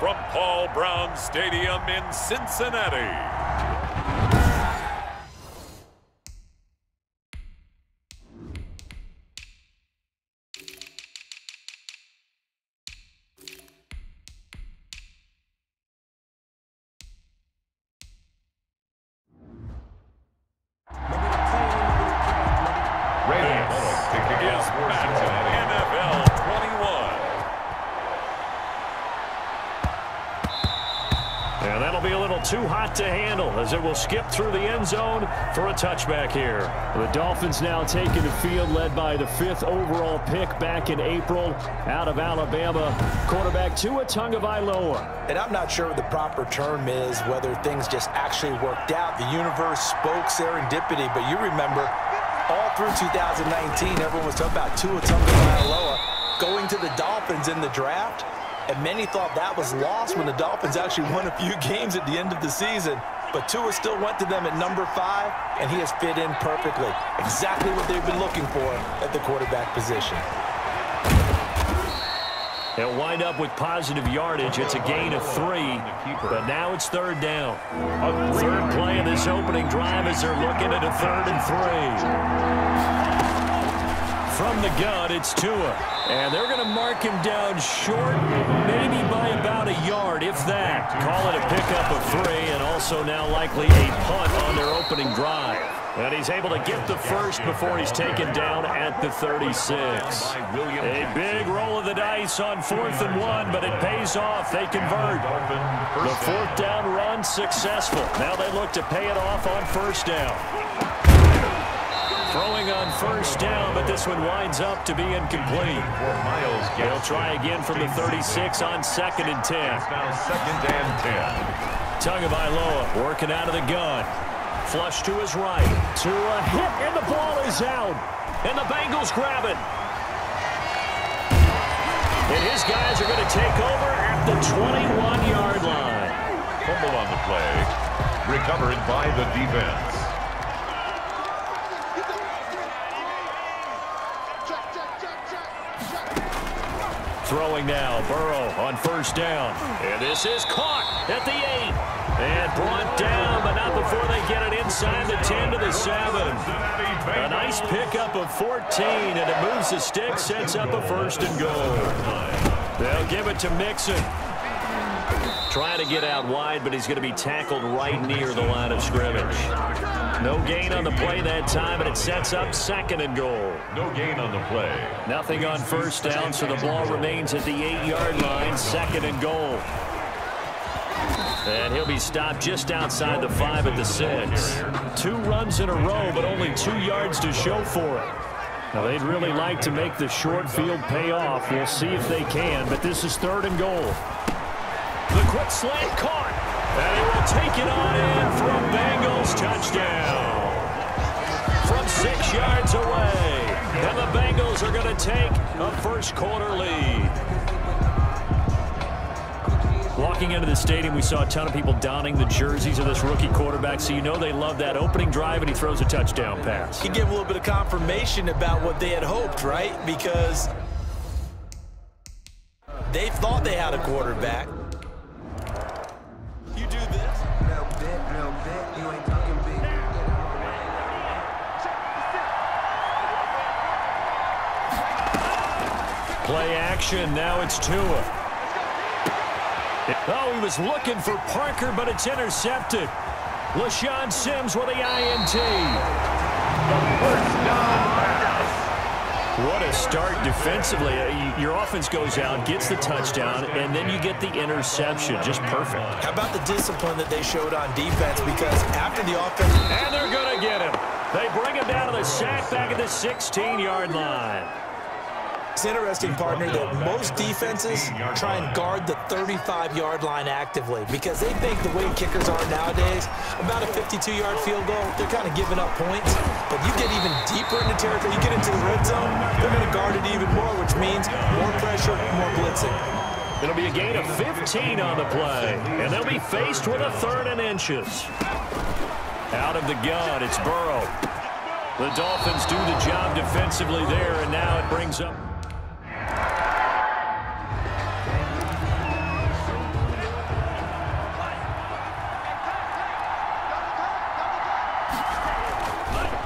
from Paul Brown Stadium in Cincinnati. Skip through the end zone for a touchback here. The Dolphins now taking the field led by the fifth overall pick back in April out of Alabama. Quarterback Tua Tagovailoa. And I'm not sure what the proper term is, whether things just actually worked out. The universe spoke serendipity, but you remember all through 2019, everyone was talking about Tua Tagovailoa going to the Dolphins in the draft and many thought that was lost when the Dolphins actually won a few games at the end of the season. But Tua still went to them at number five, and he has fit in perfectly. Exactly what they've been looking for at the quarterback position. They'll wind up with positive yardage. It's a gain of three, but now it's third down. Third play of this opening drive as they're looking at a third and three. From the gun, it's Tua. And they're going to mark him down short, maybe by about a yard, if that. Call it a pickup of three, and also now likely a punt on their opening drive. And he's able to get the first before he's taken down at the 36. A big roll of the dice on fourth and one, but it pays off. They convert. The fourth down run successful. Now they look to pay it off on first down. Throwing on first down, but this one winds up to be incomplete. They'll try again from the 36 on second and 10. Now second and 10. Tagovailoa working out of the gun. Flush to his right. To a hit, and the ball is out. And the Bengals grab it. And his guys are going to take over at the 21-yard line. Fumble on the play. Recovered by the defense. Throwing now, Burrow on first down. And this is caught at the 8. And brought down, but not before they get it inside the 10 to the 7. A nice pickup of 14, and it moves the stick, sets up a first and goal. They'll give it to Mixon. Trying to get out wide, but he's going to be tackled right near the line of scrimmage. No gain on the play that time, and it sets up second and goal. No gain on the play. Nothing on first down, so the ball remains at the eight-yard line, second and goal. And he'll be stopped just outside the five at the six. Two runs in a row, but only two yards to show for it. Now, they'd really like to make the short field pay off. We'll see if they can, but this is third and goal. Quick slant caught. And he will take it on in from Bengals touchdown. From six yards away. And the Bengals are going to take a first quarter lead. Walking into the stadium, we saw a ton of people donning the jerseys of this rookie quarterback, so you know they love that opening drive, and he throws a touchdown pass. He gave a little bit of confirmation about what they had hoped, right? Because they thought they had a quarterback. Play action. Now it's Tua. Oh, he was looking for Parker, but it's intercepted. LeShaun Sims with the INT. What a start defensively. Uh, your offense goes out, gets the touchdown, and then you get the interception. Just perfect. How about the discipline that they showed on defense? Because after the offense... And they're going to get him. They bring him down to the sack back at the 16-yard line. It's interesting, partner, that most defenses try and guard the 35-yard line actively because they think the way kickers are nowadays, about a 52-yard field goal, they're kind of giving up points. But you get even deeper into territory, you get into the red zone, they're going to guard it even more, which means more pressure, more blitzing. It'll be a gain of 15 on the play, and they'll be faced with a third and inches. Out of the gun, it's Burrow. The Dolphins do the job defensively there, and now it brings up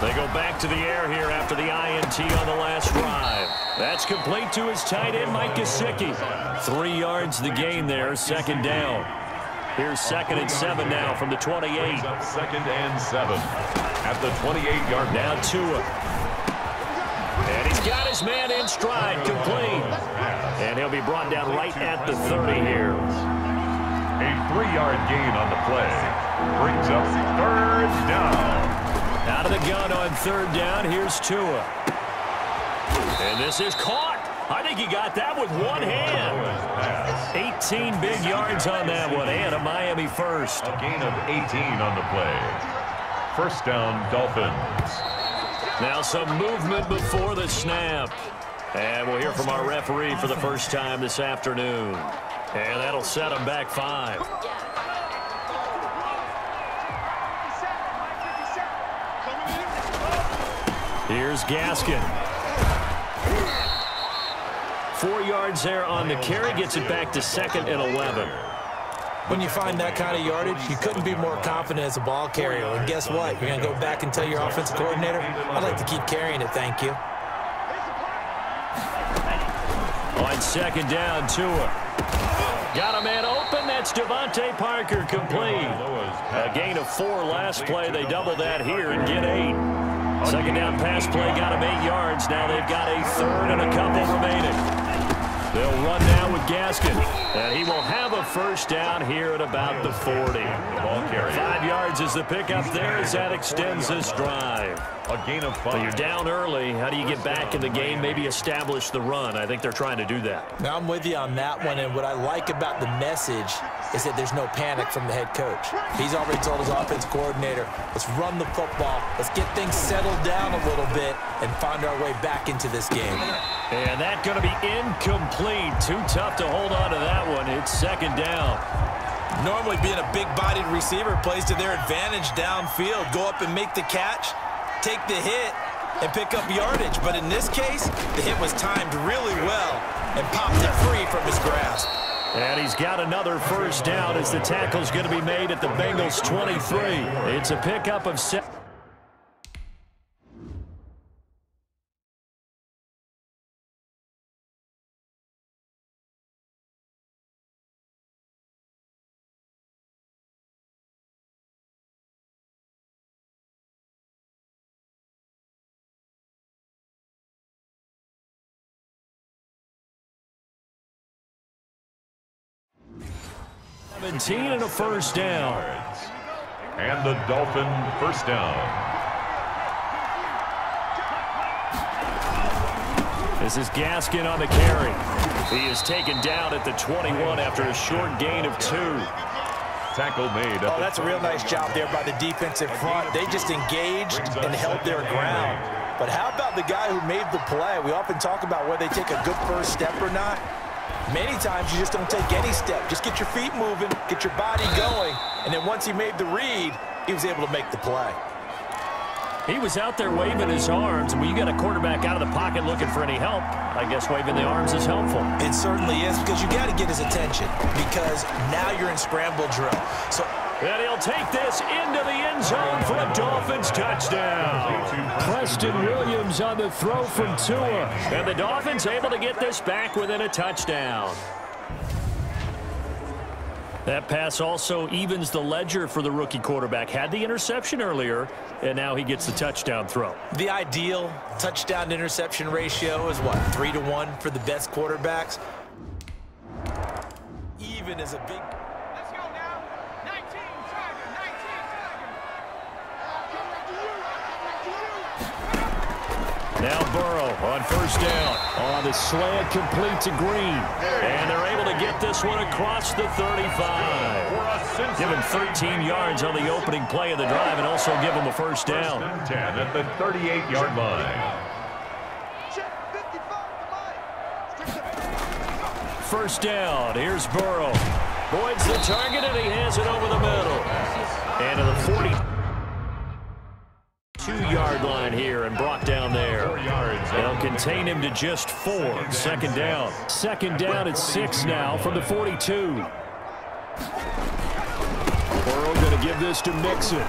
They go back to the air here after the INT on the last drive. That's complete to his tight end, Mike Gesicki. Three yards the gain there, second down. Here's second and seven now from the 28. Second and seven at the 28-yard line. Now Tua. And he's got his man in stride, complete. And he'll be brought down right at the 30 here. A three-yard gain on the play. Brings up third down. Out of the gun on third down, here's Tua. And this is caught. I think he got that with one hand. 18 big yards on that one, and a Miami first. A gain of 18 on the play. First down, Dolphins. Now some movement before the snap. And we'll hear from our referee for the first time this afternoon. And that'll set them back five. Here's Gaskin. Four yards there on the carry. Gets it back to second and 11. When you find that kind of yardage, you couldn't be more confident as a ball carrier. And guess what? You're going to go back and tell your offensive coordinator, I'd like to keep carrying it, thank you. On second down, Tua. Got a man open. That's DeVante Parker complete. A gain of four last play. They double that here and get eight. Second down pass play got him eight yards. Now they've got a third and a couple remaining. They'll run now with Gaskin. And he will have a first down here at about the 40. Ball carrier. Five yards is the pickup there as that extends this drive. A gain of But five. you're down early. How do you get back in the game? Maybe establish the run. I think they're trying to do that. Now, I'm with you on that one, and what I like about the message is that there's no panic from the head coach. He's already told his offense coordinator, let's run the football, let's get things settled down a little bit, and find our way back into this game. And that going to be incomplete. Too tough to hold on to that one. It's second down. Normally being a big-bodied receiver plays to their advantage downfield. Go up and make the catch, take the hit, and pick up yardage. But in this case, the hit was timed really well and popped it free from his grasp. And he's got another first down as the tackle's going to be made at the Bengals 23. It's a pickup of seven. Seventeen and a first down. And the Dolphin first down. This is Gaskin on the carry. He is taken down at the 21 after a short gain of two. Tackle made. Oh, that's a real nice job there by the defensive front. They just engaged and held their ground. But how about the guy who made the play? We often talk about whether they take a good first step or not. Many times you just don't take any step. Just get your feet moving, get your body going, and then once he made the read, he was able to make the play. He was out there waving his arms. and When you got a quarterback out of the pocket looking for any help, I guess waving the arms is helpful. It certainly is because you got to get his attention because now you're in scramble drill. So And he'll take this into the end zone for a Dolphins touchdown. Preston Williams on the throw from Tua. And the Dolphins able to get this back within a touchdown. That pass also evens the ledger for the rookie quarterback. Had the interception earlier, and now he gets the touchdown throw. The ideal touchdown interception ratio is what, three to one for the best quarterbacks? Even as a big... Let's go now. 19, Tiger, 19, Tiger. Come back to you. Come back to you. Now Burrow on first down. On the slant complete to Green. And they're able to get this one across the 35. Give him 13 yards on the opening play of the drive and also give him a first First down. and 10 at the 38-yard line. Check 55 to Mike. First down. Here's Burrow. Boyd's the target, and he has it over the middle. And to the 42-yard line here and brought down there. They'll contain him to just four. Second down. Second down at six now from the 42. Burrow going to give this to Mixon.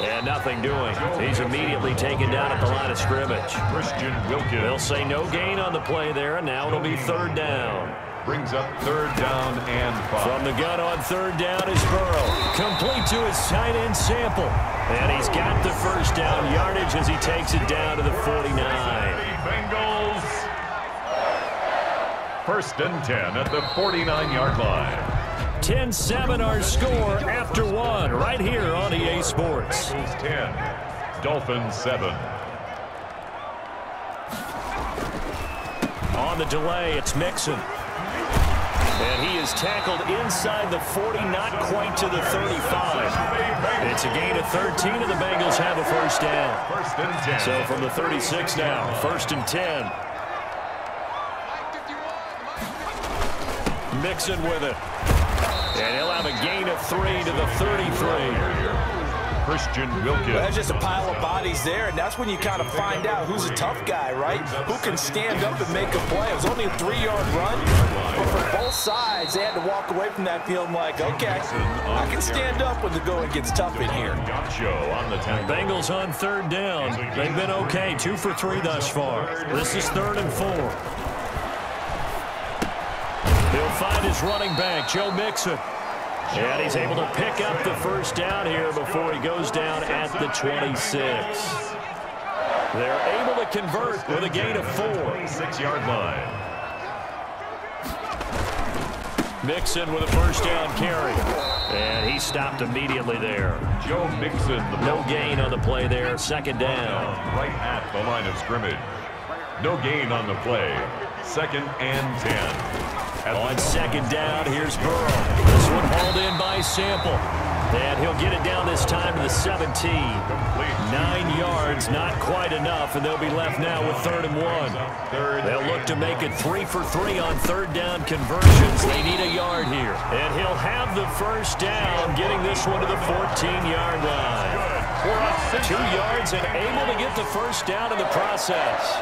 And nothing doing. He's immediately taken down at the line of scrimmage. Christian Wilkins. They'll say no gain on the play there, and now it'll be third down. Brings up third down and five. From the gun on third down is Burrow. Complete to his tight end sample. And he's got the first down yardage as he takes it down to the 49. Bengals. First and 10 at the 49-yard line. 10-7 our score after one right here on EA Sports. Bengals 10, Dolphins 7. On the delay, it's Mixon. And he is tackled inside the 40, not quite to the 35. It's a gain of 13, and the Bengals have a first down. First and 10. So from the 36 now, first and 10. Mixon with it. And he'll have a gain of three to the 33. Christian Wilkins. Well, that's just a pile of bodies there, and that's when you kind of find out who's a tough guy, right? Who can stand up and make a play. It was only a three-yard run, but for both sides, they had to walk away from that feeling like, okay, I can stand up when the going gets tough in here. Godchaux on the tackle. Bengals on third down. They've been okay, two for three thus far. This is third and four. He'll find his running back, Joe Mixon. And he's able to pick up the first down here before he goes down at the 26. They're able to convert with a gain of four. Six-yard line. Mixon with a first down carry. And he stopped immediately there. Joe Mixon, the No gain on the play there. Second down. right at the line of scrimmage. No gain on the play. Second and 10. At On second down, here's Burrow. This one hauled in by Sample. And he'll get it down this time to the 17. Nine yards, not quite enough, and they'll be left now with third and one. They'll look to make it three for three on third down conversions. They need a yard here. And he'll have the first down, getting this one to the 14-yard line. Two yards and able to get the first down in the process.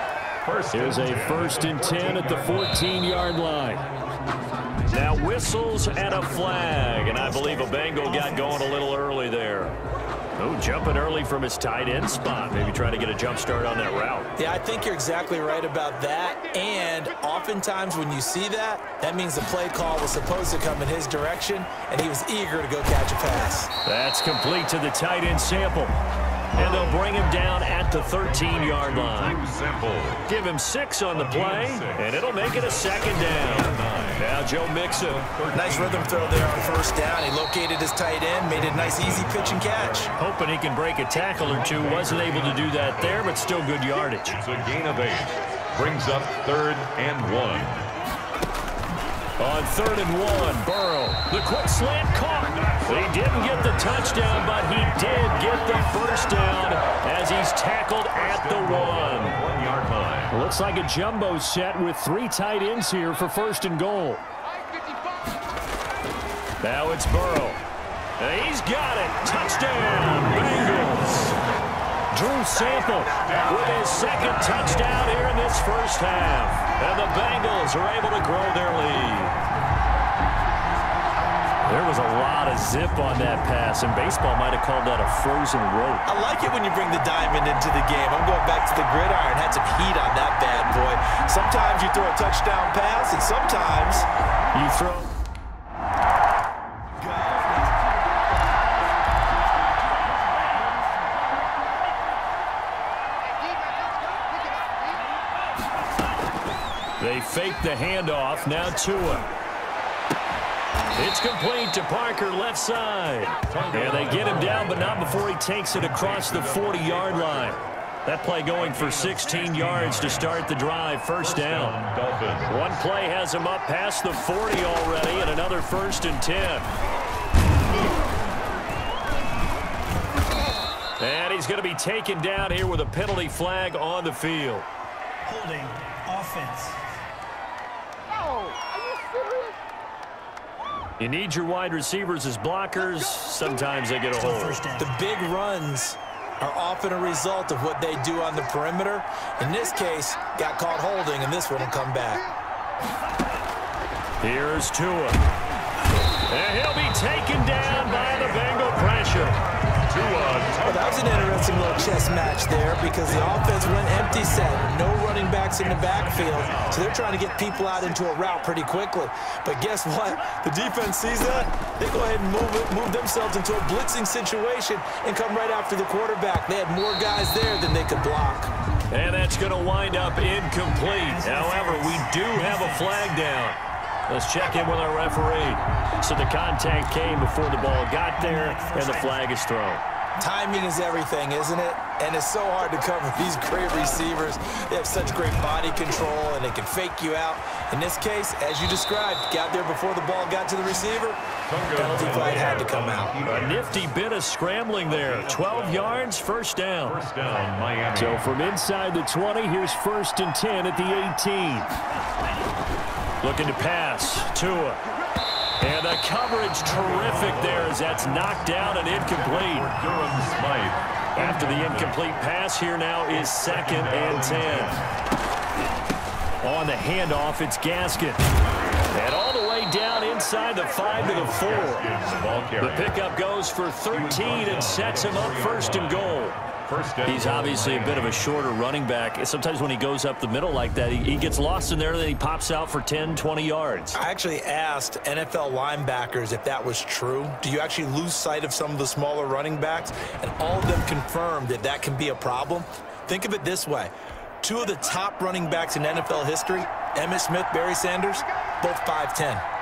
Here's a first and 10 at the 14-yard line. Now whistles and a flag, and I believe a Bengal got going a little early there. Oh, jumping early from his tight end spot. Maybe trying to get a jump start on that route. Yeah, I think you're exactly right about that. And oftentimes when you see that, that means the play call was supposed to come in his direction, and he was eager to go catch a pass. That's complete to the tight end sample. And they'll bring him down at the 13-yard line. Give him six on the play, and it'll make it a second down. Now Joe Mixon. Nice rhythm throw there on first down. He located his tight end, made a nice easy pitch and catch. Hoping he can break a tackle or two. Wasn't able to do that there, but still good yardage. It's a gain of eight. Brings up third and one. On third and one, Burrow. The quick slant caught. He didn't get the touchdown, but he did get the first down as he's tackled at the one. Looks like a jumbo set with three tight ends here for first and goal. Now it's Burrow. He's got it. Touchdown, Bengals. Drew Sample with his second touchdown here in this first half. And the Bengals are able to grow their lead. There was a lot of zip on that pass, and baseball might have called that a frozen rope. I like it when you bring the diamond into the game. I'm going back to the gridiron. Had some heat on that bad boy. Sometimes you throw a touchdown pass, and sometimes You throw... They fake the handoff. Now Tua. It's complete to Parker left side. And they get him down, but not before he takes it across the 40-yard line. That play going for 16 yards to start the drive. First down. One play has him up past the 40 already, and another first and 10. And he's going to be taken down here with a penalty flag on the field. Holding offense. You need your wide receivers as blockers. Sometimes they get a hold. first the big runs are often a result of what they do on the perimeter. In this case, got caught holding, and this one will come back. Here's Tua. And he'll be taken down by the Bengal pressure. Well, oh, that was an interesting little chess match there because the offense went empty set. No running backs in the backfield, so they're trying to get people out into a route pretty quickly. But guess what? The defense sees that. They go ahead and move, it, move themselves into a blitzing situation and come right after the quarterback. They had more guys there than they could block. And that's going to wind up incomplete. However, we do have a flag down. Let's check in with our referee. So the contact came before the ball got there, and the flag is thrown. Timing is everything, isn't it? And it's so hard to cover these great receivers. They have such great body control, and they can fake you out. In this case, as you described, got there before the ball got to the receiver. Penalty flag had to come out. A nifty bit of scrambling there. 12 yards, first down. First down, Miami. So from inside the 20, here's first and 10 at the 18. Looking to pass. Tua. And the coverage terrific there as that's knocked down and incomplete. After the incomplete pass, here now is second and 10. On the handoff, it's Gaskin. And all the way down inside the 5 to the 4. The pickup goes for 13 and sets him up first and goal. First and He's obviously a bit of a shorter running back. Sometimes when he goes up the middle like that, he, he gets lost in there, and then he pops out for 10, 20 yards. I actually asked NFL linebackers if that was true. Do you actually lose sight of some of the smaller running backs? And all of them confirmed that that can be a problem. Think of it this way. Two of the top running backs in NFL history, Emmitt Smith, Barry Sanders, both 5'10".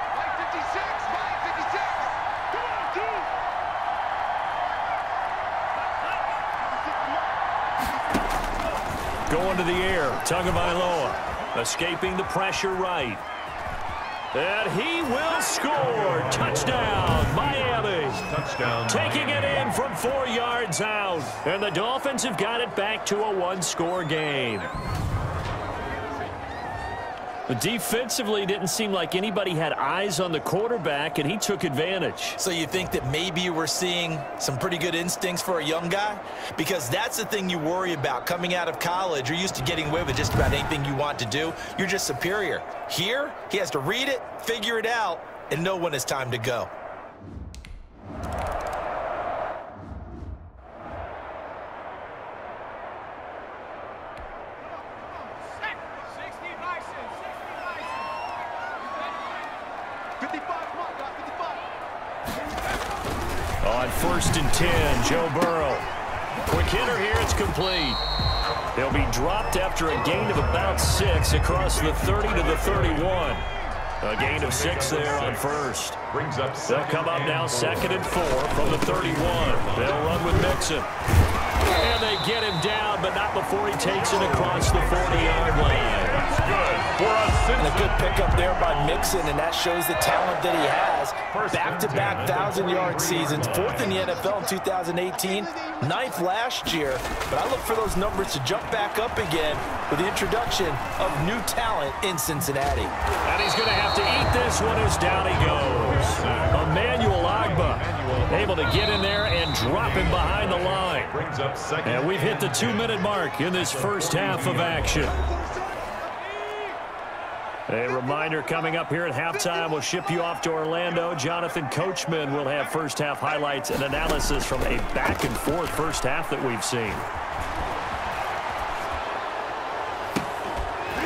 Going to the air, Tagovailoa, escaping the pressure right. And he will score. Touchdown, Miami. touchdown. Taking it in from four yards out. And the Dolphins have got it back to a one-score game. But defensively, didn't seem like anybody had eyes on the quarterback, and he took advantage. So you think that maybe we're seeing some pretty good instincts for a young guy? Because that's the thing you worry about coming out of college. You're used to getting away with just about anything you want to do. You're just superior. Here, he has to read it, figure it out, and know when it's time to go. Dropped after a gain of about six across the 30 to the 31. A gain of six there on first. Brings up They'll come up now second and four from the 31. They'll run with Mixon. And they get him down, but not before he takes it across the 40-yard line. And a Simpson. good pickup there by Mixon, and that shows the talent that he has. Back-to-back 1,000-yard seasons, fourth in the NFL in 2018, ninth last year. But I look for those numbers to jump back up again with the introduction of new talent in Cincinnati. And he's going to have to eat this one as down he goes. Emmanuel Ogbah able to get in there and drop him behind the line. Brings up second. And we've hit the two-minute mark in this first half of action. A reminder coming up here at halftime, we'll ship you off to Orlando. Jonathan Coachman will have first half highlights and analysis from a back and forth first half that we've seen.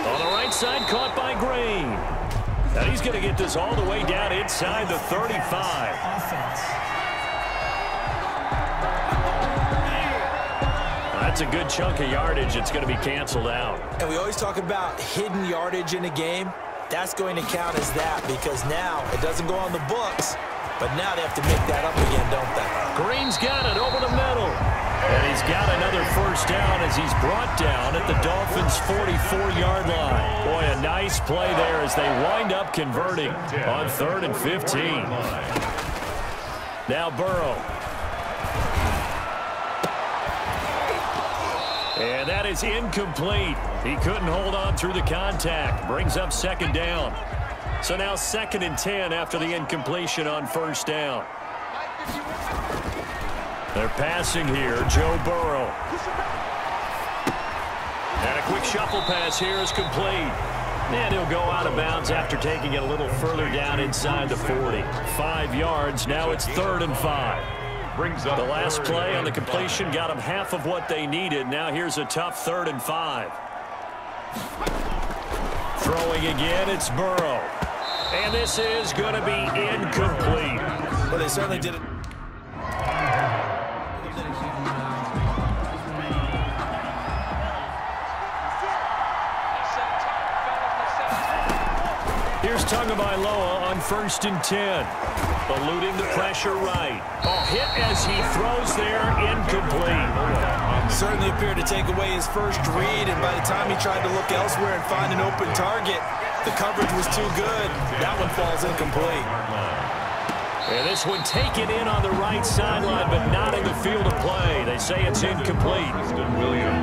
On the right side, caught by Green. And he's going to get this all the way down inside the 35. That's a good chunk of yardage. It's going to be canceled out. And we always talk about hidden yardage in a game. That's going to count as that because now it doesn't go on the books, but now they have to make that up again, don't they? Green's got it over the middle. And he's got another first down as he's brought down at the Dolphins' 44-yard line. Boy, a nice play there as they wind up converting on third and 15. Now Burrow. And that is incomplete. He couldn't hold on through the contact. Brings up second down. So now second and 10 after the incompletion on first down. They're passing here, Joe Burrow. And a quick shuffle pass here is complete. And he'll go out of bounds after taking it a little further down inside the 40. Five yards, now it's third and five. Brings up The last play on the completion got them half of what they needed. Now here's a tough third and five. Throwing again, it's Burrow. And this is going to be incomplete. Well, they certainly did it. Here's Tagovailoa on first and 10. Eluding the pressure right. Oh, hit as he throws there, incomplete. Certainly appeared to take away his first read, and by the time he tried to look elsewhere and find an open target, the coverage was too good. That one falls incomplete. And this one taken in on the right sideline, but not in the field of play. They say it's incomplete.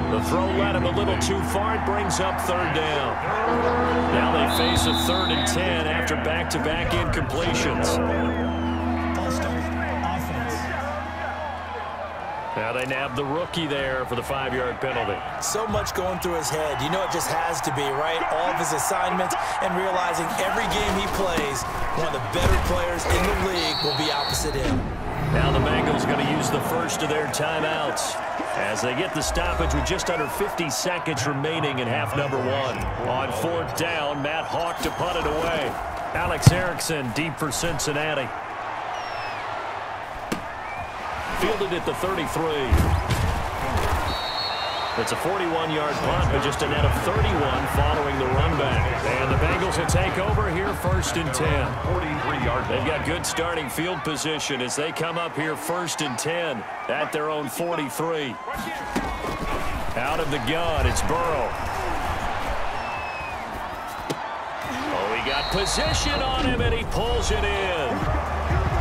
The throw led him a little too far. It brings up third down. Now they face a third and 10 after back-to-back incompletions. They nab the rookie there for the five-yard penalty. So much going through his head. You know it just has to be, right? All of his assignments and realizing every game he plays, one of the better players in the league will be opposite him. Now the Bengals going to use the first of their timeouts as they get the stoppage with just under 50 seconds remaining in half number one. On fourth down, Matt Haack to punt it away. Alex Erickson deep for Cincinnati. Fielded at the 33. It's a 41-yard punt, but just a net of 31 following the run back. And the Bengals will take over here first and 10. 43-yard They've got good starting field position as they come up here first and 10 at their own 43. Out of the gun, it's Burrow. Oh, he got position on him, and he pulls it in.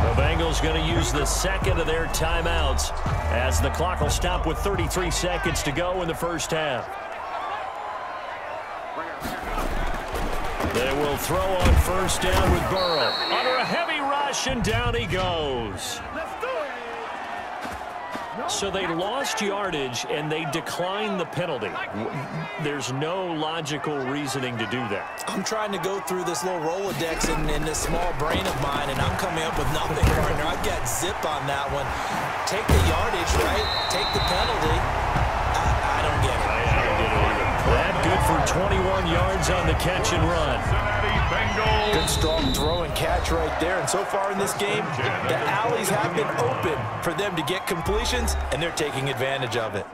The Bengals going to use the second of their timeouts as the clock will stop with 33 seconds to go in the first half. They will throw on first down with Burrow. Under a heavy rush, and down he goes. So they lost yardage, and they declined the penalty. There's no logical reasoning to do that. I'm trying to go through this little Rolodex in, in this small brain of mine, and I'm coming up with nothing, partner. I've got zip on that one. Take the yardage, right? Take the penalty. I, I don't get it. That good for 21 yards on the catch and run. Bengals. Good strong throw and catch right there. And so far in this game, the alleys have been open for them to get completions, and they're taking advantage of it.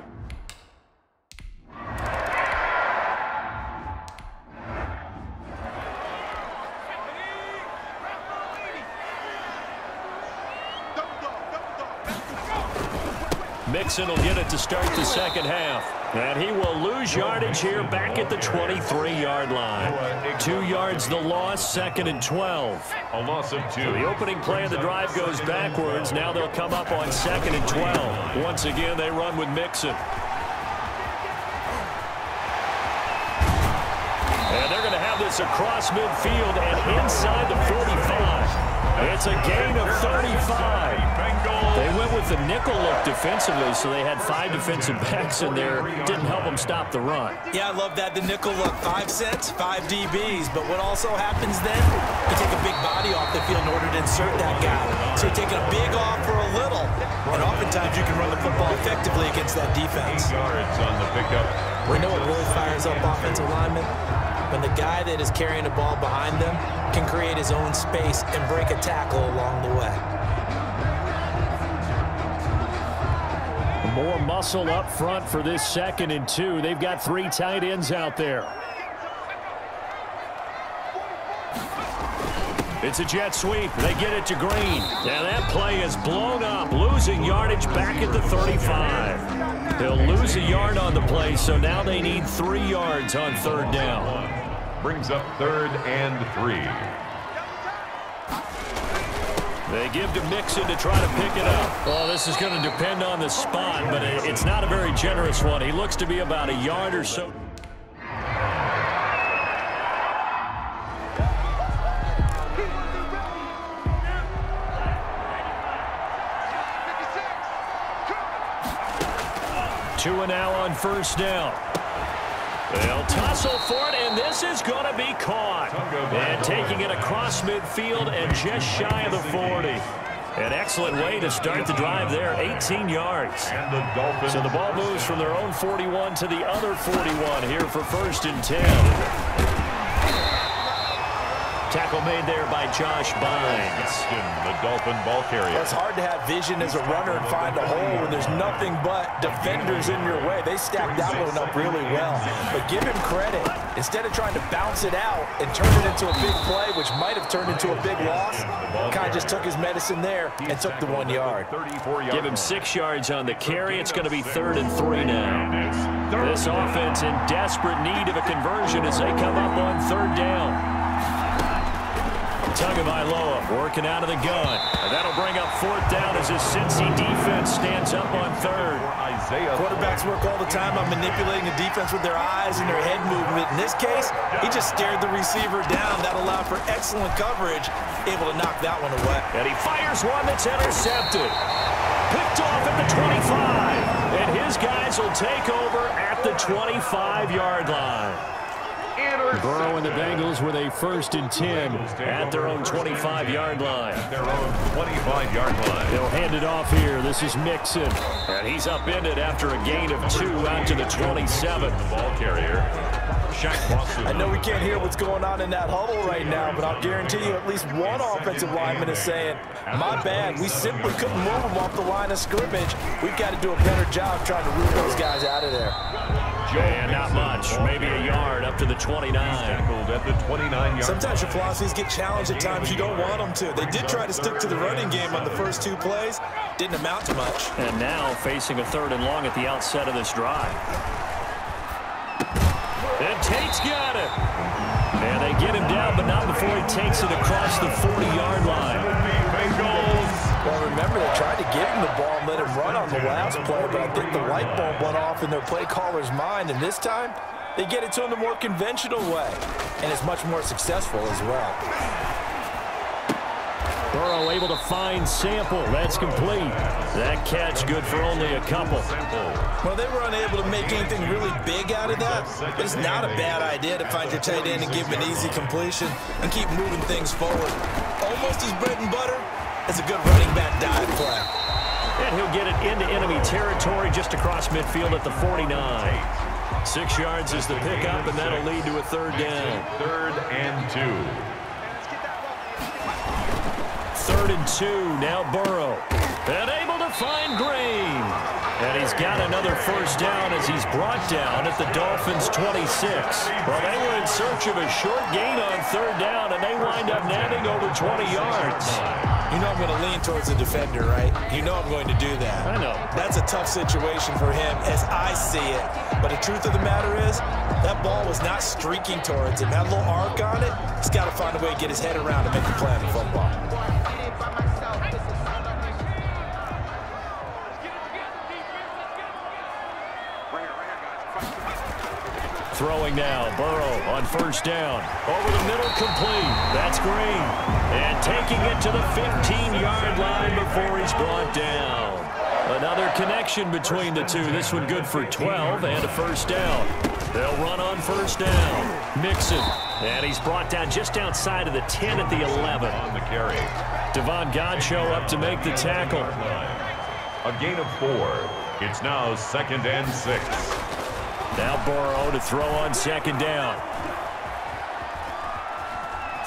Mixon will get it to start the second half. And he will lose yardage here back at the 23-yard line. Two yards the loss, second and 12. A loss of two. The opening play of the drive goes backwards. Now they'll come up on second and 12. Once again, they run with Mixon. And they're going to have this across midfield and inside the 45. It's a gain of 35. They went with the nickel look defensively, so they had five defensive backs in there. Didn't help them stop the run. Yeah, I love that. The nickel look, five sets, five DBs. But what also happens then, you take a big body off the field in order to insert that guy. So you're taking a big off for a little. And oftentimes you can run the football effectively against that defense. We know it really fires up offensive linemen? When the guy that is carrying the ball behind them can create his own space and break a tackle along the way. More muscle up front for this second and two. They've got three tight ends out there. It's a jet sweep. They get it to Green. Now that play is blown up, losing yardage back at the 35. They'll lose a yard on the play, so now they need three yards on third down. Brings up third and three. They give to Mixon to try to pick it up. Well, this is going to depend on the spot, but it- it's not a very generous one. He looks to be about a yard or so. Two and now on first down. They'll tussle for it, and this is going to be caught. And taking it across midfield and just shy of the 40. An excellent way to start the drive there, 18 yards. And the Dolphins. So the ball moves from their own 41 to the other 41 here for first and 10. Tackle made there by Josh Bynes. The Dolphin ball carrier. It's hard to have vision as a runner and find a hole when there's nothing but defenders in your way. They stacked that one up really well. But give him credit. Instead of trying to bounce it out and turn it into a big play, which might have turned into a big loss, kind of just took his medicine there and took the one yard. Give him six yards on the carry. It's going to be third and three now. This offense in desperate need of a conversion as they come up on third down. Tagovailoa working out of the gun. And that'll bring up fourth down as his Cincy defense stands up on third. Isaiah. Quarterbacks work all the time on manipulating the defense with their eyes and their head movement. In this case, he just stared the receiver down. That allowed for excellent coverage, able to knock that one away. And he fires one that's intercepted. Picked off at the 25. And his guys will take over at the 25-yard line. Burrow and the Bengals with a first and 10 at their own 25-yard line. Their own 25-yard line. They'll hand it off here. This is Mixon. And he's upended after a gain of two out to the 27. Ball carrier. Shaq Bossu. I know we can't hear what's going on in that huddle right now, but I'll guarantee you at least one offensive lineman is saying, my bad, we simply couldn't move them off the line of scrimmage. We've got to do a better job trying to root those guys out of there. And not much. Maybe a yard up to the 29. Tackled at the 29-yard Sometimes your philosophies get challenged at times you don't want them to. They did try to stick to the running game on the first two plays. Didn't amount to much. And now facing a third and long at the outset of this drive. And Tate's got it. And they get him down, but not before he takes it across the 40-yard line. Well, remember, they tried to give him the ball and let him run on the last play, but I think the light bulb went off in their play caller's mind, and this time they get it to him the more conventional way, and it's much more successful as well. Burrow able to find Sample. That's complete. That catch good for only a couple. Well, they were unable to make anything really big out of that, but it's not a bad idea to find your tight end and give him an easy completion and keep moving things forward. Almost his bread and butter. It's a good running back dive play. And he'll get it into enemy territory just across midfield at the 49. Six yards is the pickup, and that'll lead to a third down. Third and two. Third and two, now Burrow. And able to find Green. And he's got another first down as he's brought down at the Dolphins' 26. Well, they were in search of a short gain on third down, and they wind up nabbing over 20 yards. You know I'm going to lean towards the defender, right? You know I'm going to do that. I know. That's a tough situation for him as I see it. But the truth of the matter is, that ball was not streaking towards him. That little arc on it, he's got to find a way to get his head around and make a play on the football. Throwing now, Burrow on first down. Over the middle, complete. That's Green. And taking it to the 15-yard line before he's brought down. Another connection between the two. This one good for 12 and a first down. They'll run on first down. Mixon. And he's brought down just outside of the 10 at the 11. On the carry. Devon Godchaux up to make the tackle. A gain of four. It's now second and six. Now Burrow to throw on second down.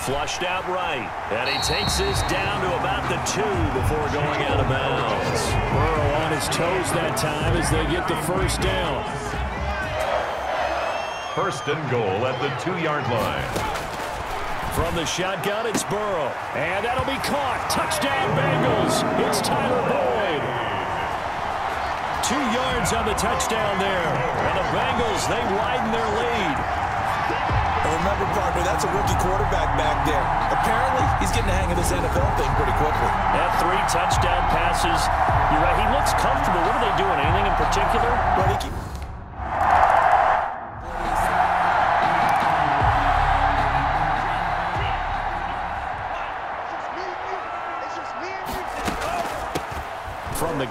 Flushed out right. And he takes this down to about the two before going out of bounds. Burrow on his toes that time as they get the first down. First and goal at the two-yard line. From the shotgun, it's Burrow. And that'll be caught. Touchdown, Bengals. It's Tyler Boyd. Two yards on the touchdown there. And the Bengals, they widen their lead. And remember, partner, that's a rookie quarterback back there. Apparently, he's getting the hang of this NFL thing pretty quickly. Had three touchdown passes. You're right. He looks comfortable. What are they doing? Anything in particular? Well,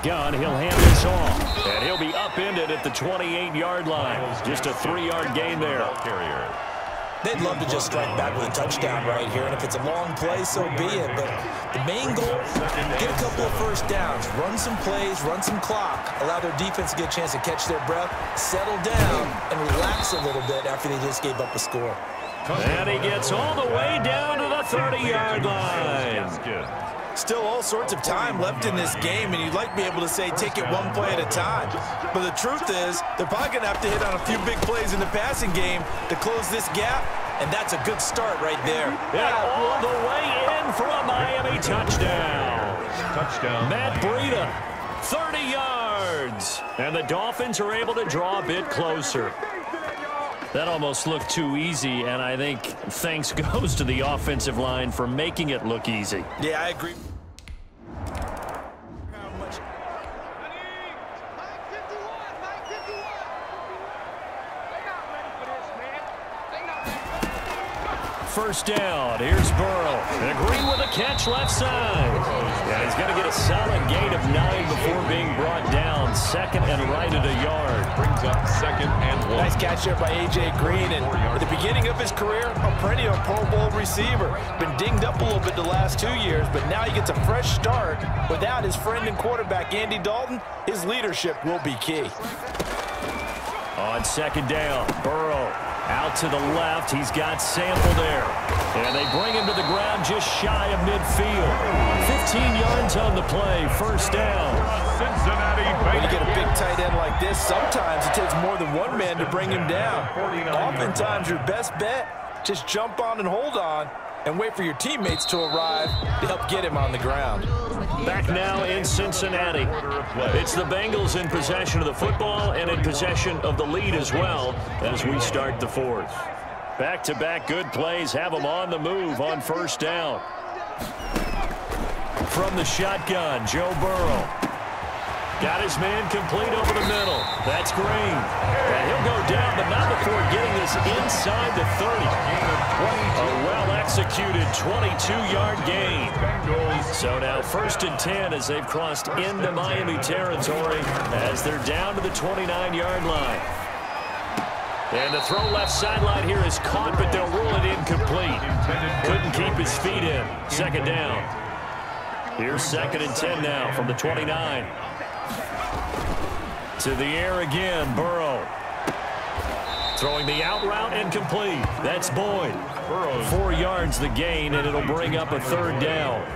gun, he'll hand this off. And he'll be upended at the 28-yard line. Just a three-yard gain there. Ball. They'd love to just strike back with a touchdown right here, and if it's a long play, so be it. But the main goal, get a couple of first downs, run some plays, run some clock, allow their defense to get a chance to catch their breath, settle down, and relax a little bit after they just gave up a score. And he gets all the way down to the 30-yard line. Still all sorts of time left in this game, and you'd like to be able to say take it one play at a time. But the truth is, they're probably going to have to hit on a few big plays in the passing game to close this gap, and that's a good start right there. And all the way in for a Miami touchdown. Touchdown. Matt Breida, 30 yards. And the Dolphins are able to draw a bit closer. That almost looked too easy, and I think thanks goes to the offensive line for making it look easy. Yeah, I agree. First down. Here's Burrow. And Green with a catch left side. And he's going to get a solid gain of nine before being brought down. Second and right at a yard. Brings up second and one. Nice catch there by A.J. Green. And at the beginning of his career, a perennial Pro Bowl receiver. Been dinged up a little bit the last two years, but now he gets a fresh start. Without his friend and quarterback, Andy Dalton, his leadership will be key. On second down, Burrow out to the left. He's got Sample there. And they bring him to the ground just shy of midfield. 15 yards on the play. First down. Cincinnati When you get a big tight end like this, sometimes it takes more than one man to bring him down. Oftentimes, your best bet, just jump on and hold on and wait for your teammates to arrive to help get him on the ground. Back now in Cincinnati. It's the Bengals in possession of the football and in possession of the lead as well as we start the fourth. Back-to-back -back good plays have them on the move on first down. From the shotgun, Joe Burrow. Got his man complete over the middle. That's Green. And he'll go down, but not before getting this inside the 30. A well-executed 22-yard gain. So now first and 10 as they've crossed into Miami territory as they're down to the 29-yard line. And the throw left sideline here is caught, but they'll rule it incomplete. Couldn't keep his feet in. Second down. Here's second and 10 now from the 29. To the air again, Burrow. Throwing the out route and complete. That's Boyd. Four yards the gain, and it'll bring up a third down.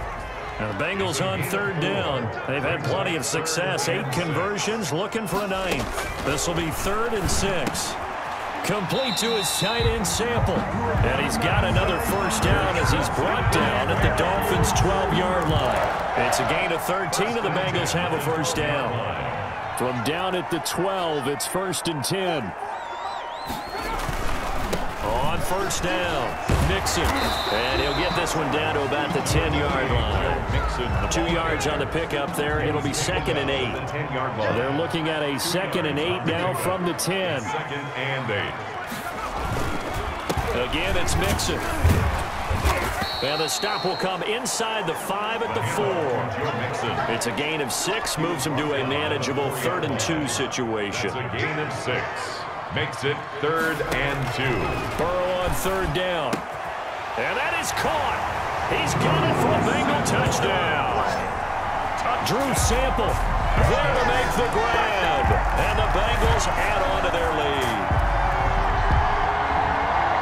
Now the Bengals on third down. They've had plenty of success. Eight conversions, looking for a ninth. This will be third and six. Complete to his tight end sample. And he's got another first down as he's brought down at the Dolphins' 12-yard line. It's a gain of 13, and the Bengals have a first down. From down at the 12, it's first and 10. On first down, Mixon. And he'll get this one down to about the 10-yard line. Two yards on the pickup there. It'll be second and eight. They're looking at a second and eight now from the 10. Second and eight. Again, it's Mixon. And the stop will come inside the five at the four. It's a gain of six, moves him to a manageable third and two situation. It's a gain of six. Makes it third and two. Burrow on third down. And that is caught. He's got it for a Bengal touchdown. Drew Sample there to make the grab. And the Bengals add on to their lead.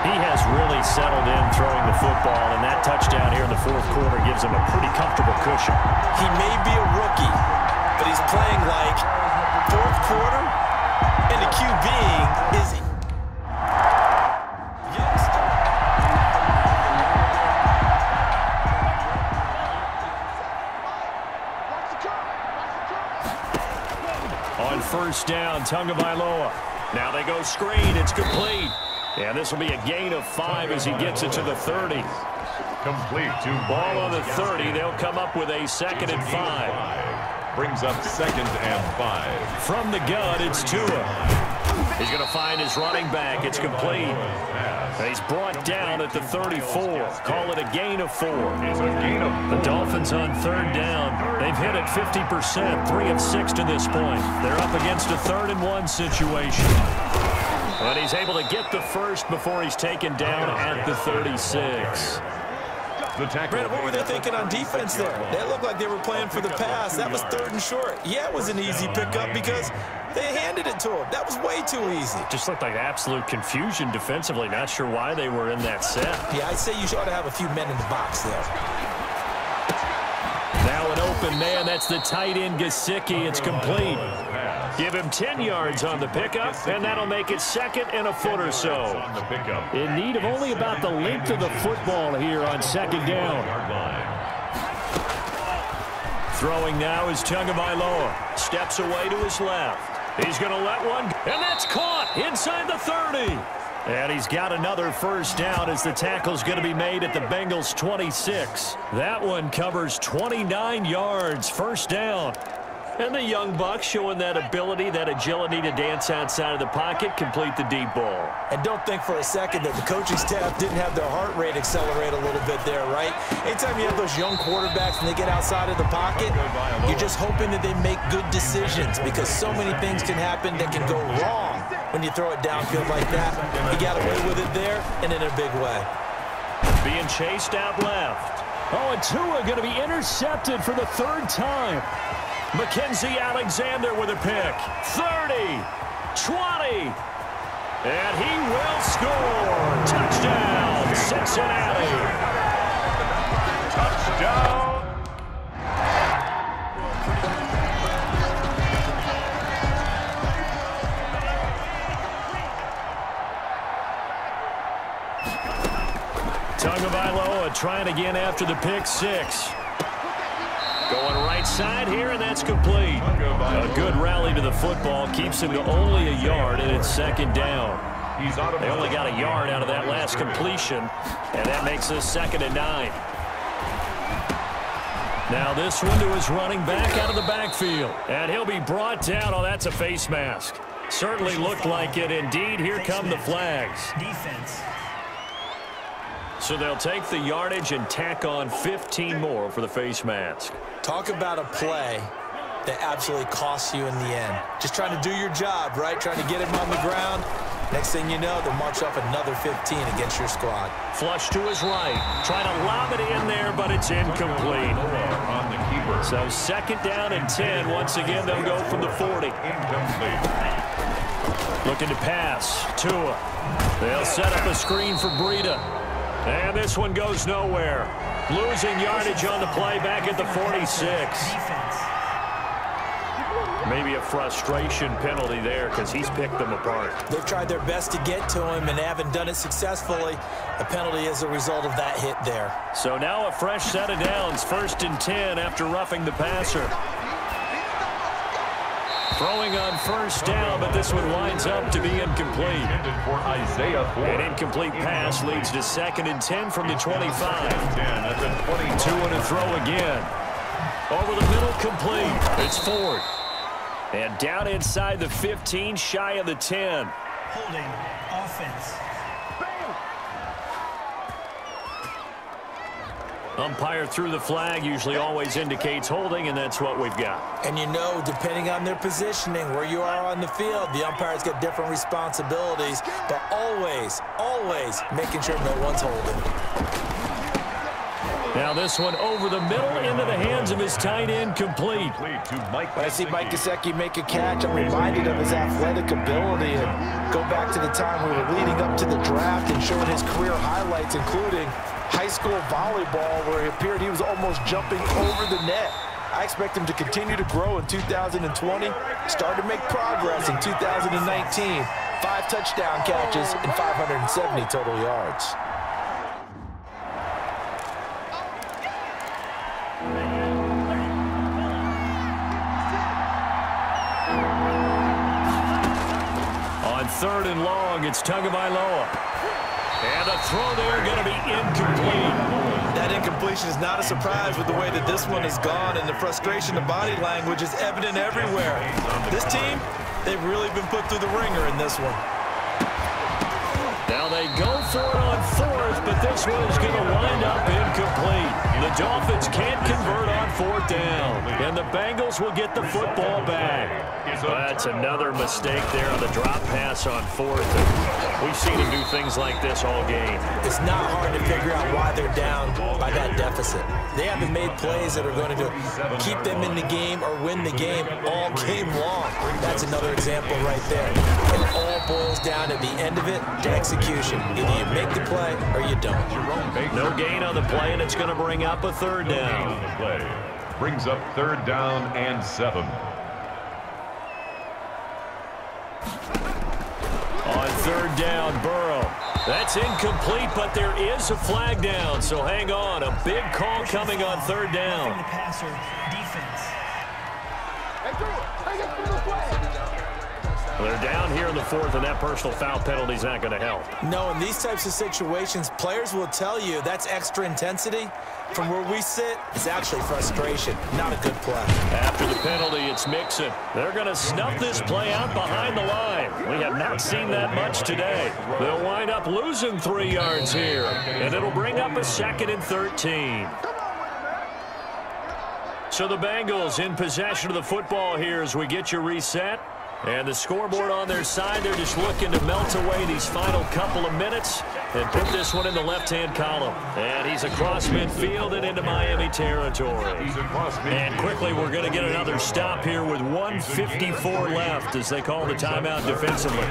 He has really settled in throwing the football, and that touchdown here in the fourth quarter gives him a pretty comfortable cushion. He may be a rookie, but he's playing like fourth quarter, and the QB is... Yes. On first down, Tagovailoa. Now they go screen. It's complete. And this will be a gain of five as he gets it to the 30. Complete to Ball on the 30. They'll come up with a second and five. Brings up second and five. From the gun, it's Tua. He's going to find his running back. It's complete. He's brought down at the 34. Call it a gain of four. It's a gain of The Dolphins on third down. They've hit it 50%, three of six to this point. They're up against a third and one situation. But he's able to get the first before he's taken down at the 36. The tackle. Brandon, what were they thinking on defense there? They looked like they were playing for the pass. That was third and short. Yeah, it was an easy pickup because they handed it to him. That was way too easy. Just looked like absolute confusion defensively. Not sure why they were in that set. Yeah, I'd say you ought to have a few men in the box there. Now an open man. That's the tight end, Gesicki. It's complete. Give him 10 yards on the pickup, and that'll make it second and a foot or so. On the pickup. In need of only about the length of the football here on second down. Throwing now is Tagovailoa. Steps away to his left. He's going to let one, and that's caught inside the 30. And he's got another first down as the tackle's going to be made at the Bengals 26. That one covers 29 yards, first down. And the young buck showing that ability, that agility to dance outside of the pocket, complete the deep ball. And don't think for a second that the coaching staff didn't have their heart rate accelerate a little bit there, right? Anytime you have those young quarterbacks and they get outside of the pocket, you're just hoping that they make good decisions because so many things can happen that can go wrong when you throw it downfield like that. He got away with it there and in a big way. Being chased out left. Oh, and Tua going to be intercepted for the third time. Mackensie Alexander with a pick. 30, 20, and he will score. Touchdown, Cincinnati. Touchdown. Tagovailoa trying again after the pick six. Right side here, and that's complete. A good rally to the football keeps him to only a yard, and it's second down. They only got a yard out of that last completion, and that makes us second and nine. Now this one to his running back out of the backfield, and he'll be brought down. Oh, that's a face mask. Certainly looked like it. Indeed, here come the flags. Defense. So they'll take the yardage and tack on 15 more for the face mask. Talk about a play that absolutely costs you in the end. Just trying to do your job, right? Trying to get him on the ground. Next thing you know, they'll march off another 15 against your squad. Flush to his right. Trying to lob it in there, but it's incomplete. on the keeper. So second down and 10. Once again, they'll go from the 40. Looking to pass. Tua. They'll set up a screen for Breida. And this one goes nowhere. Losing yardage on the play back at the 46. Maybe a frustration penalty there because he's picked them apart. They've tried their best to get to him and haven't done it successfully. A penalty as a result of that hit there. So now a fresh set of downs. First and 10 after roughing the passer. Throwing on first down, but this one winds up to be incomplete. An incomplete pass leads to second and 10 from the 25. 10 at the 22. Two and a throw again. Over the middle, complete. It's Ford. And down inside the 15, shy of the 10. Holding. Offense. Umpire threw the flag, usually always indicates holding, and that's what we've got. And you know, depending on their positioning, where you are on the field, the umpires get different responsibilities, but always, always making sure no one's holding. Now this one over the middle into the hands of his tight end, complete. Complete to Mike When I see Mike. Gesicki make a catch, I'm reminded of his athletic ability and go back to the time we were leading up to the draft and showing his career highlights, including high school volleyball, where it appeared he was almost jumping over the net. I expect him to continue to grow in 2020, start to make progress in 2019. Five touchdown catches and 570 total yards. On third and long, it's Tagovailoa. And a throw there going to be incomplete. That incompletion is not a surprise with the way that this one has gone, and the frustration, the body language is evident everywhere. This team, they've really been put through the ringer in this one. Now they go for it on fourth, but this one is going to wind up incomplete. The Dolphins can't convert on fourth down. And the Bengals will get the football back. That's another mistake there on the drop pass on fourth. We've seen him do things like this all game. It's not hard to figure out why they're down by that deficit. They haven't made plays that are going to keep them in the game or win the game all game long. That's another example right there. It all boils down at the end of it to execution. Either you make the play or you don't. No gain on the play, and it's going to bring up a third down. On the play. Brings up third down and seven. On third down, Burrow. That's incomplete, but there is a flag down, so hang on. A big call coming on third down. They're down here in the fourth, and that personal foul penalty is not going to help. No, in these types of situations, players will tell you that's extra intensity. From where we sit, it's actually frustration, not a good play. After the penalty, it's Mixon. They're going to snuff this play out behind the line. We have not seen that much today. They'll wind up losing three yards here, and it'll bring up a second and 13. So the Bengals in possession of the football here as we get you reset. And the scoreboard on their side, they're just looking to melt away these final couple of minutes and put this one in the left-hand column. And he's across midfield and into Miami territory. And quickly, we're going to get another stop here with 154 left as they call the timeout defensively.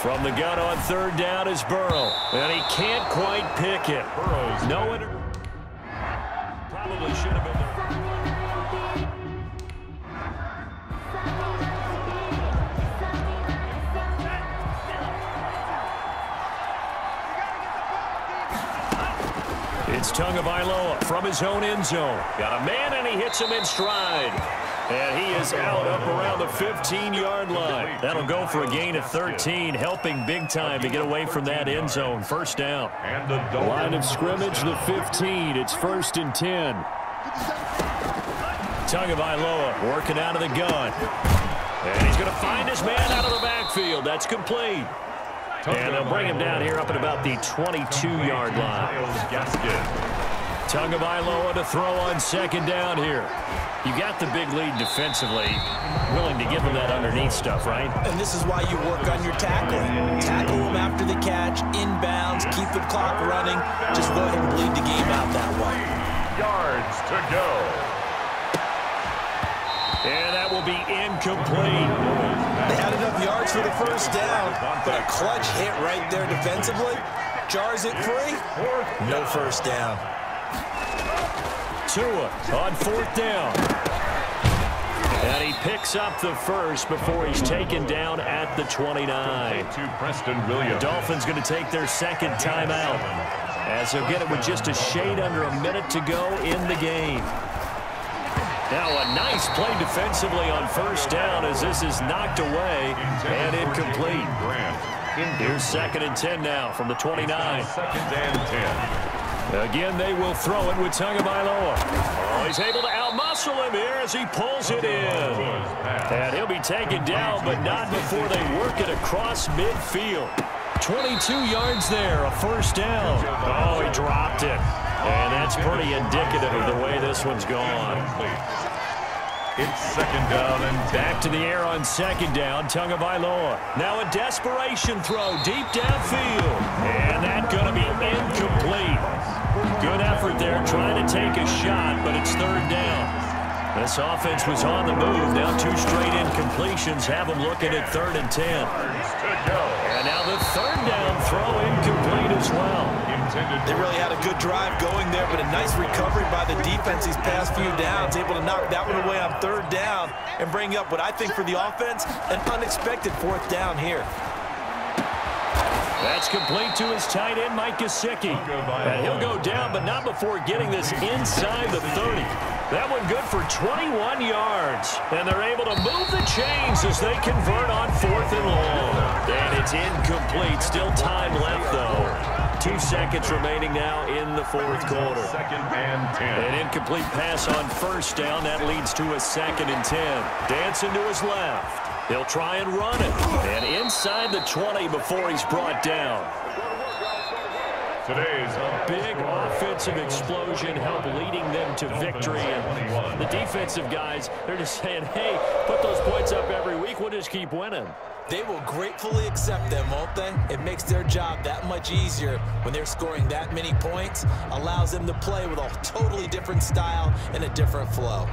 From the gun on third down is Burrow. And he can't quite pick it. No inter Probably should have been there. It's Tagovailoa from his own end zone. Got a man, and he hits him in stride. And he is out up around the 15-yard line. That'll go for a gain of 13, helping big time to get away from that end zone. First down. And the Line of scrimmage, the 15. It's first and 10. Tagovailoa working out of the gun. And he's going to find his man out of the backfield. That's complete. And they'll bring him down here up at about the 22-yard line. Myles Gaskin. Tagovailoa to throw on second down here. You got the big lead defensively. Willing to give him that underneath stuff, right? And this is why you work on your tackling. Tackle them after the catch, inbounds, keep the clock running. Just go ahead and bleed the game out that way. Yards to go. And that will be incomplete. They had enough yards for the first down, but a clutch hit right there defensively jars it free. No first down. Tua on fourth down. And he picks up the first before he's taken down at the 29. To Preston Williams. Dolphins going to take their second timeout as they'll get it with just a shade under a minute to go in the game. Now a nice play defensively on first down as this is knocked away and incomplete. Here's second and 10 now from the 29. Second and 10. Again, they will throw it with Tagovailoa. Oh, he's able to outmuscle him here as he pulls it in. And he'll be taken down, but not before they work it across midfield. 22 yards there, a first down. Oh, he dropped it. And that's pretty indicative of the way this one's gone. It's second down and 10. Back to the air on second down, Tagovailoa. Now a desperation throw deep downfield. And that's going to be incomplete. Good effort there trying to take a shot, but it's third down. This offense was on the move. Now two straight incompletions have them looking at third and 10. Yards to go. And now the third down throw incomplete as well. Intended They really had a good drive going there, but a nice recovery by the defense these past few downs, able to knock that one away on third down and bring up what I think for the offense, an unexpected fourth down here. That's complete to his tight end, Mike Gesicki. And he'll go down, but not before getting this inside the 30. That one good for 21 yards. And they're able to move the chains as they convert on fourth and long. And it's incomplete. Still time left, though. Two seconds remaining now in the fourth quarter. second and 10. An incomplete pass on first down. That leads to a second and 10. Dancing to his left. He'll try and run it. And inside the 20 before he's brought down. Today's a Big offensive explosion helped leading them to victory. And the defensive guys, they're just saying, hey, put those points up every week. We'll just keep winning. They will gratefully accept them, won't they? It makes their job that much easier when they're scoring that many points, allows them to play with a totally different style and a different flow.